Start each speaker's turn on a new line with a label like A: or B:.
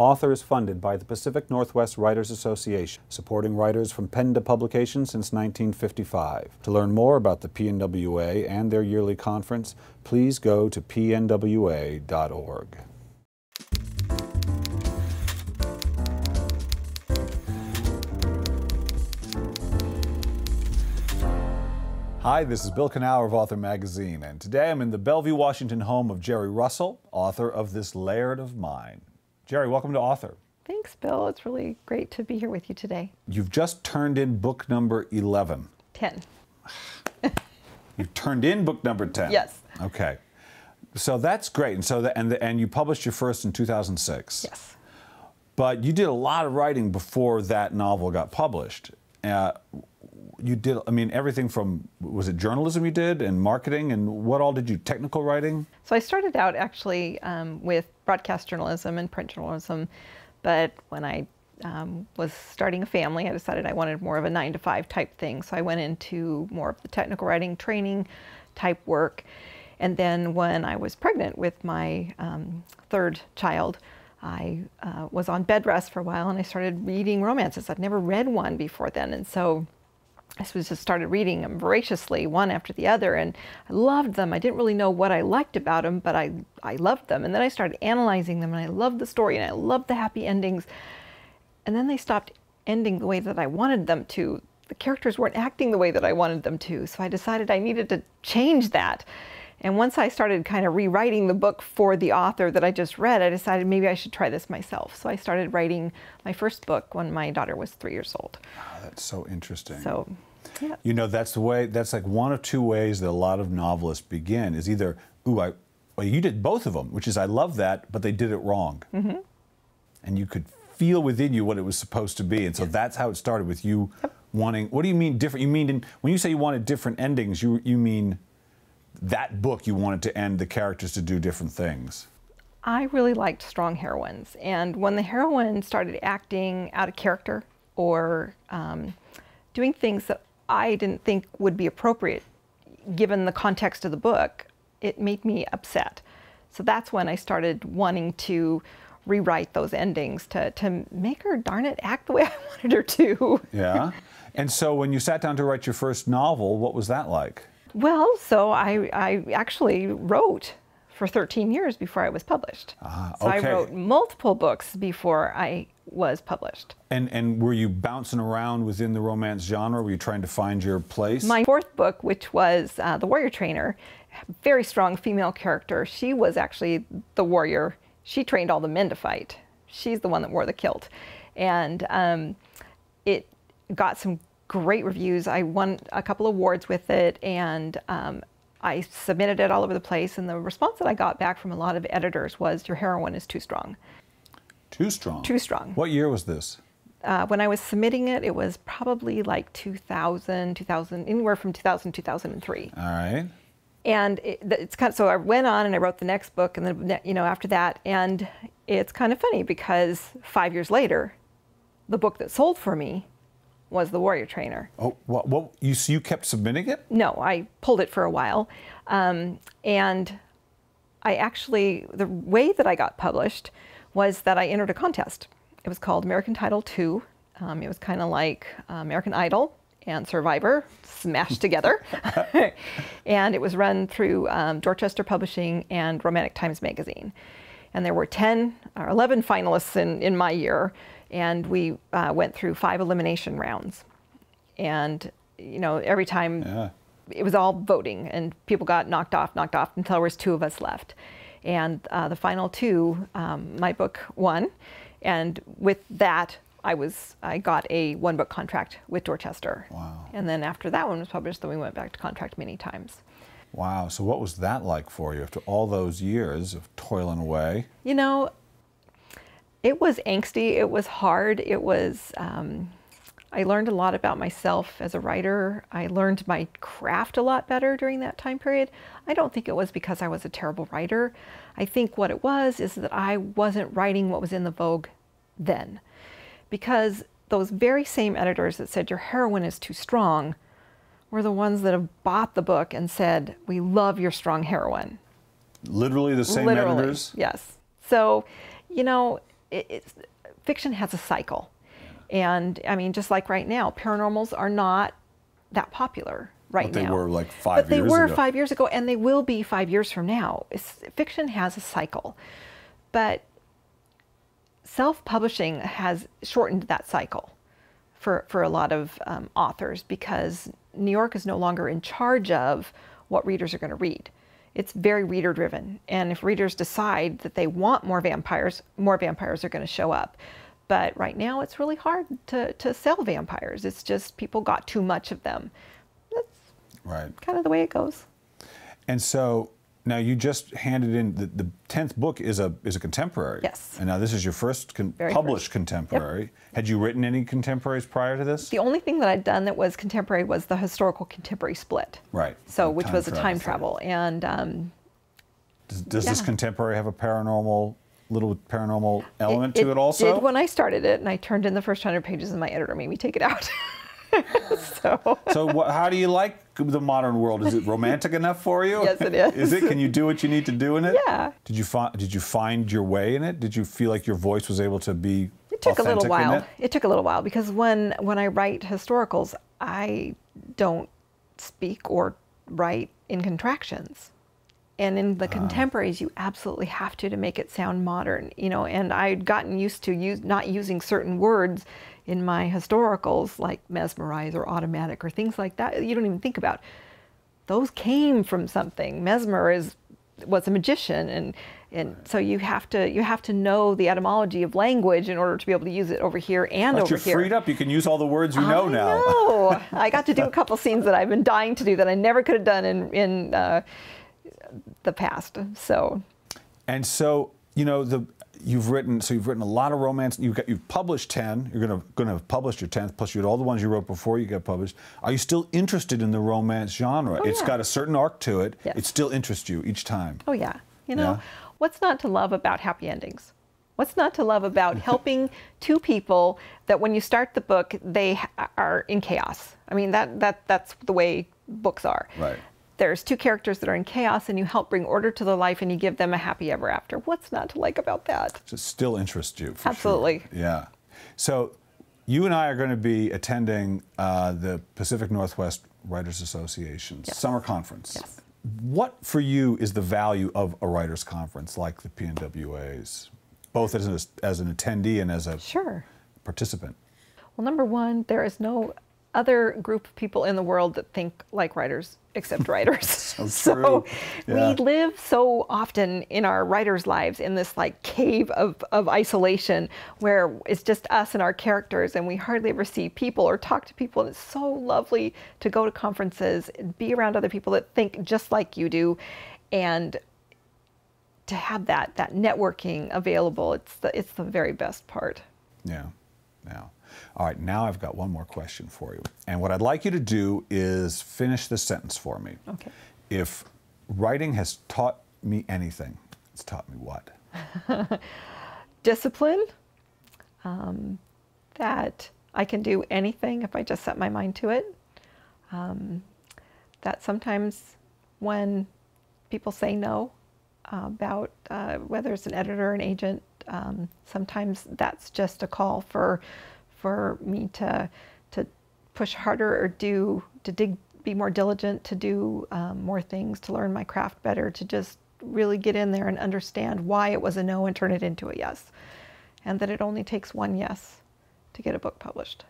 A: Author is funded by the Pacific Northwest Writers Association, supporting writers from pen to publication since 1955. To learn more about the PNWA and their yearly conference, please go to pnwa.org. Hi, this is Bill Kenower of Author Magazine, and today I'm in the Bellevue, Washington home of Gerri Russell, author of This Laird of Mine. Gerri, welcome to Author.
B: Thanks, Bill. It's really great to be here with you today.
A: You've just turned in book number 11.
B: 10.
A: You've turned in book number 10.
B: Yes.
A: Okay. So that's great. And so the, and the, and you published your first in 2006.
B: Yes.
A: But you did a lot of writing before that novel got published. Uh, you did, I mean, everything from, was it journalism you did and marketing and what all did you, technical writing?
B: So I started out actually um, with broadcast journalism and print journalism, but when I um, was starting a family, I decided I wanted more of a nine to five type thing. So I went into more of the technical writing training type work. And then when I was pregnant with my um, third child, I uh, was on bed rest for a while and I started reading romances. I'd never read one before then. And so I just started reading them voraciously, one after the other, and I loved them. I didn't really know what I liked about them, but I, I loved them. And then I started analyzing them, and I loved the story, and I loved the happy endings. And then they stopped ending the way that I wanted them to. The characters weren't acting the way that I wanted them to, so I decided I needed to change that. And once I started kind of rewriting the book for the author that I just read, I decided maybe I should try this myself. So I started writing my first book when my daughter was three years old.
A: Oh, that's so interesting.
B: So, yeah.
A: You know, that's the way, that's like one of two ways that a lot of novelists begin is either, ooh, I, well, you did both of them, which is I love that, but they did it wrong.
B: Mm-hmm.
A: And you could feel within you what it was supposed to be. And so that's how it started with you
B: yep.
A: wanting, what do you mean different? You mean, in, when you say you wanted different endings, you, you mean that book you wanted to end the characters to do different things?
B: I really liked strong heroines. And when the heroine started acting out of character or um, doing things that I didn't think would be appropriate given the context of the book, it made me upset. So that's when I started wanting to rewrite those endings to, to make her, darn it, act the way I wanted her to.
A: yeah. And so when you sat down to write your first novel, what was that like?
B: Well, so I, I actually wrote for 13 years before I was published.
A: Ah,
B: so
A: okay.
B: I wrote multiple books before I was published.
A: And and were you bouncing around within the romance genre? Were you trying to find your place?
B: My fourth book, which was uh, The Warrior Trainer, very strong female character. She was actually the warrior. She trained all the men to fight. She's the one that wore the kilt. And um, it got some great reviews. I won a couple awards with it, and um, I submitted it all over the place. And the response that I got back from a lot of editors was, "Your heroine is too strong."
A: Too strong.
B: Too strong.
A: What year was this?
B: Uh, when I was submitting it, it was probably like 2000, 2000, anywhere from 2000 2003.
A: All right.
B: And it, it's kind of, so I went on and I wrote the next book, and then you know after that, and it's kind of funny because five years later, the book that sold for me was the warrior trainer.
A: Oh, what? what you so you kept submitting it?
B: No, I pulled it for a while, um, and I actually the way that I got published was that I entered a contest. It was called American Title II. Um, it was kind of like uh, American Idol and Survivor smashed together, and it was run through um, Dorchester Publishing and Romantic Times Magazine. And there were 10 or 11 finalists in, in my year, and we uh, went through five elimination rounds. And, you know, every time
A: Yeah.
B: it was all voting, and people got knocked off, knocked off until there was two of us left. And uh, the final two, um, my book won, and with that, I was I got a one book contract with Dorchester.
A: Wow.
B: And then after that one was published, then we went back to contract many times.
A: Wow. So what was that like for you after all those years of toiling away?
B: You know, it was angsty. It was hard. It was. Um, I learned a lot about myself as a writer. I learned my craft a lot better during that time period. I don't think it was because I was a terrible writer. I think what it was is that I wasn't writing what was in the vogue then. Because those very same editors that said your heroine is too strong were the ones that have bought the book and said, We love your strong heroine.
A: Literally the same
B: Literally,
A: editors?
B: Yes. So, you know, it, fiction has a cycle. And I mean, just like right now, paranormals are not that popular right
A: But they
B: now.
A: were like five
B: But they were
A: ago.
B: five years ago, and they will be five years from now. It's, fiction has a cycle. But self publishing has shortened that cycle for, for a lot of um, authors because New York is no longer in charge of what readers are going to read. It's very reader driven. And if readers decide that they want more vampires, more vampires are going to show up. But right now, it's really hard to, to sell vampires. It's just people got too much of them. That's
A: Right.
B: kind of the way it goes.
A: And so now you just handed in the, the tenth book is a is a contemporary.
B: Yes.
A: And now this is your first con- published
B: first.
A: contemporary. Had you written any contemporaries prior to this?
B: The only thing that I'd done that was contemporary was the historical contemporary split.
A: Right.
B: So, which was a time travel. And um,
A: Does, does this contemporary have a paranormal little paranormal element to it also?
B: did when I started it, and I turned in the first 100 pages, and my editor made me take it out. so,
A: so what, how do you like the modern world? Is it romantic enough for you?
B: Yes, it is.
A: Is it? Can you do what you need to do in it?
B: Yeah.
A: Did you find Did you find your way in it? Did you feel like your voice was able to be?
B: it took a little while.
A: it?
B: It? took a little while because when when I write historicals, I don't speak or write in contractions. And in the contemporaries, you absolutely have to to make it sound modern, you know. And I'd gotten used to use not using certain words in my historicals, like mesmerize or automatic or things like that. You don't even think about. Those came from something. Mesmer is was a magician, and and so you have to you have to know the etymology of language in order to be able to use it over here and
A: But
B: over
A: you're
B: here.
A: freed up. You can use all the words you know
B: I
A: now.
B: know. I got to do a couple scenes that I've been dying to do that I never could have done in in uh, the past. So
A: And so, you know, the you've written so you've written a lot of romance. You've got you've published ten. You're gonna gonna publish your tenth. Plus, you had all the ones you wrote before you got published. Are you still interested in the romance genre?
B: Oh,
A: It's
B: yeah.
A: got a certain arc to it.
B: Yes.
A: It still interests you each time.
B: Oh yeah. You know,
A: Yeah.
B: what's not to love about happy endings? What's not to love about helping two people that when you start the book they are in chaos? I mean that that that's the way books are.
A: Right.
B: There's two characters that are in chaos and you help bring order to their life and you give them a happy ever after. What's not to like about that?
A: It still interests you. for sure.
B: Absolutely.
A: Yeah. So, you and I are going to be attending uh, the Pacific Northwest Writers Association's
B: Yes.
A: summer conference.
B: Yes.
A: What for you is the value of a writers' conference like the PNWA's, both as an, as an attendee and as a
B: Sure.
A: participant?
B: Well, number one, there is no other group of people in the world that think like writers except writers.
A: So true. Yeah.
B: we live so often in our writers' lives in this like cave of, of isolation where it's just us and our characters and we hardly ever see people or talk to people. And it's so lovely to go to conferences and be around other people that think just like you do and to have that that networking available. It's the it's the very best part.
A: Yeah. Yeah. All right, now I've got one more question for you. And what I'd like you to do is finish this sentence for me.
B: Okay.
A: If writing has taught me anything, it's taught me what?
B: discipline um, that I can do anything if I just set my mind to it. Um, that sometimes when people say no uh, about uh, whether it's an editor or an agent, um, sometimes that's just a call for for me to to push harder or do to dig be more diligent to do um, more things to learn my craft better to just really get in there and understand why it was a no and turn it into a yes. And that it only takes one yes to get a book published